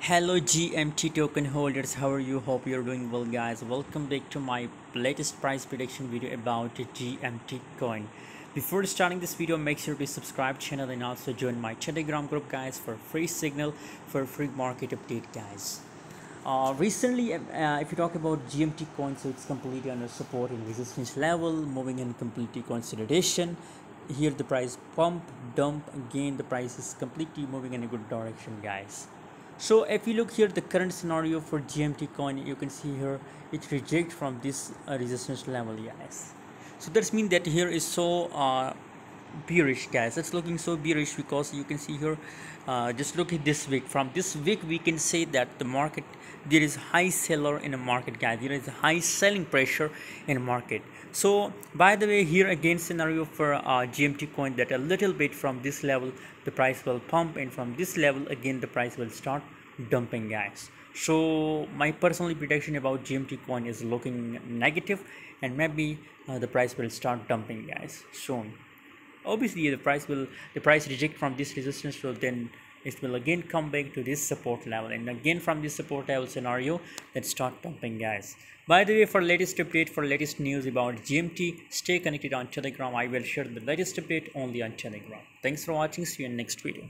hello gmt token holders. How are you? Hope you're doing well guys. Welcome back to my latest price prediction video about gmt coin. Before starting this video make sure to subscribe channel and also join my telegram group guys for free signal for free market update guys. Uh, recently uh, if you talk about gmt coin so it's completely under support and resistance level moving in completely consolidation. Here the price pump dump again the price is completely moving in a good direction guys so if you look here the current scenario for gmt coin you can see here it reject from this uh, resistance level yes. So that's mean that here is so uh, bearish guys. It's looking so bearish because you can see here uh, just look at this week. From this week we can say that the market there is high seller in the market guys. There is high selling pressure in the market. So by the way here again scenario for uh, gmt coin that a little bit from this level the price will pump and from this level again the price will start dumping guys. So my personal prediction about gmt coin is looking negative and maybe uh, the price will start dumping guys soon obviously the price will the price reject from this resistance so then it will again come back to this support level. And again from this support level scenario let's start pumping guys. By the way for latest update for latest news about gmt stay connected on telegram. I will share the latest update only on telegram. Thanks for watching. See you in next video